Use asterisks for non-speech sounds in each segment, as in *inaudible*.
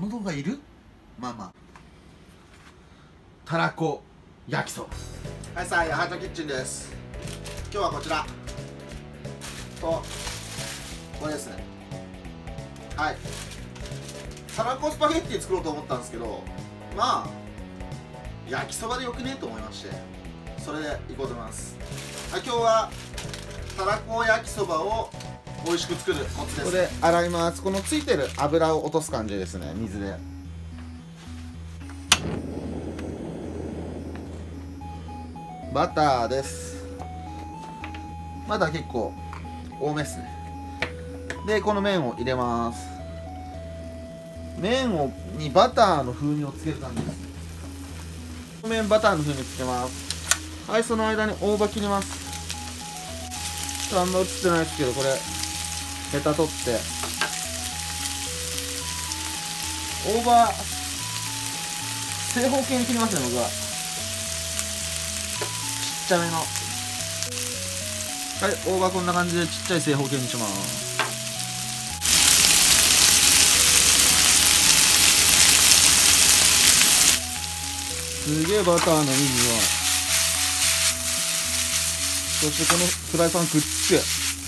この動画いる？まあまあ。たらこ焼きそば。はいさあヤハートキッチンです。今日はこちら。とこれですね。はい。たらこスパゲッティ作ろうと思ったんですけどまあ焼きそばでよくねと思いましてそれでいこうと思います。はい今日はたらこ焼きそばを美味しく作るコツです。これ洗います。このついてる油を落とす感じですね。水で。バターです。バター結構多めですね。でこの麺を入れます。麺をにバターの風味をつける感じです。麺バターの風味つけます。はいその間に大葉切ります。ちょっとあんま映ってないですけどこれ。ヘタ取って。大葉正方形に切りますね僕は。ちっちゃめの。はい大葉こんな感じでちっちゃい正方形にします。すげえバターのいい匂いそしてこのフライパンくっつけ。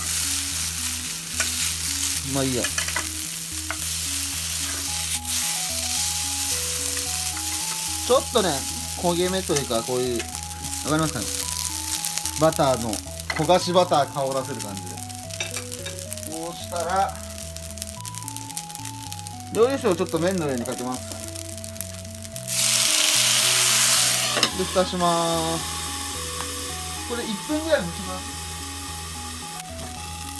まあいいや。ちょっとね焦げ目というかこういうわかりますかね？バターの焦がしバター香らせる感じで。こうしたら料理酒をちょっと麺の上にかけます。で蓋します。これ1分ぐらい蒸します。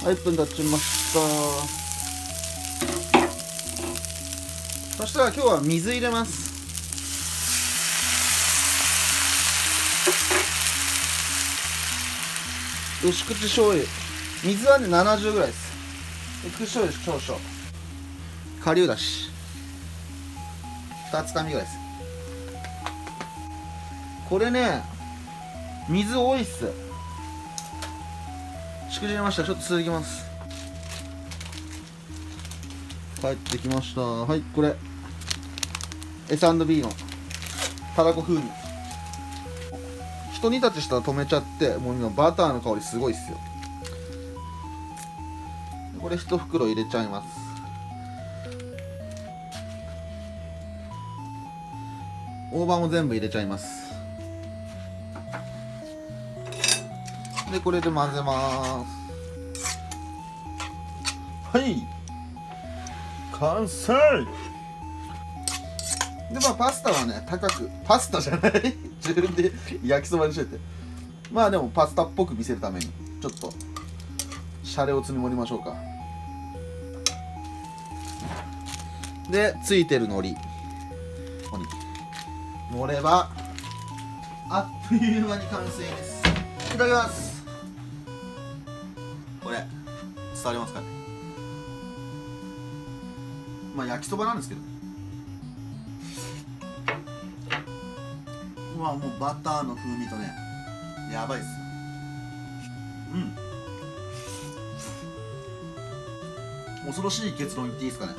はい1分経ちました。そしたら今日は水入れます。薄口醤油。水はね70ぐらいです。薄口醤油少々。顆粒だし。2つかみぐらいです。これね水多いっす。しくじりました。ちょっと続きます。帰ってきました。はいこれ。S&B のたらこ風味。一煮立ちしたら止めちゃってもう今バターの香りすごいっすよ。これ一袋入れちゃいます。大葉も全部入れちゃいます。でこれで混ぜます。はい！完成！でまあパスタはね高くパスタじゃない？*laughs* 自分で焼きそばにしてて。まあでもパスタっぽく見せるためにちょっとシャレを積み盛りましょうか。でついてる海苔。ここに盛ればあっという間に完成です。いただきます。これ伝わりますかね？まあ焼きそばなんですけど。うわもうバターの風味とねやばいっすうん。恐ろしい結論言っていいですかね。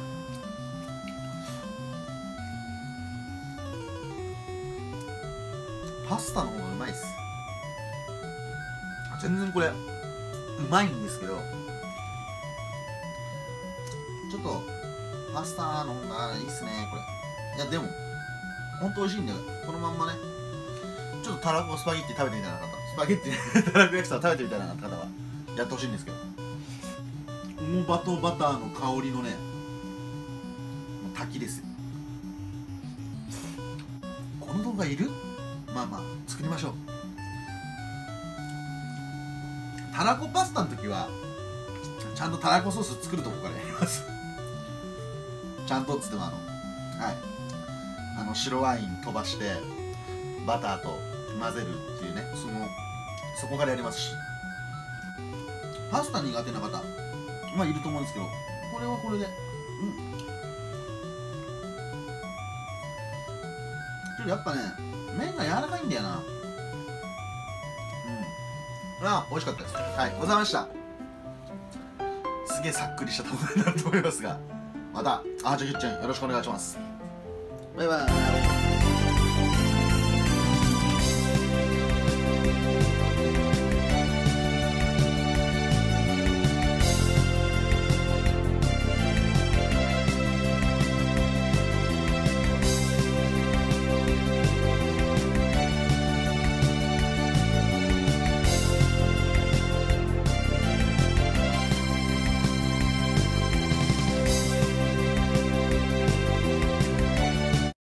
パスタの方がうまいっす。全然これうまいんですけどちょっとパスタの方がいいっすねこれ。いやでもほんと美味しいんだよ。このまんまねちょっとたらこスパゲッティ食べてみたいな方スパゲッティ *laughs* たらこ焼きそば食べてみたいな方はやってほしいんですけど。もうバトバターの香りのねもう滝ですよ。この動画いる？まあまあ作りましょう。たらこパスタの時はちゃんとたらこソース作るとこからやります。*laughs* ちゃんとっつってもあのはい。あの白ワイン飛ばしてバターと混ぜるっていうねそのそこからやりますし。パスタ苦手な方まあいると思うんですけどこれはこれでうん。ちょっとやっぱね麺が柔らかいんだよな。うん。あ美味しかったです。はいございました。すげえさっくりした動画になると思いますが。またアーチョキッチンよろしくお願いします。バイバイ。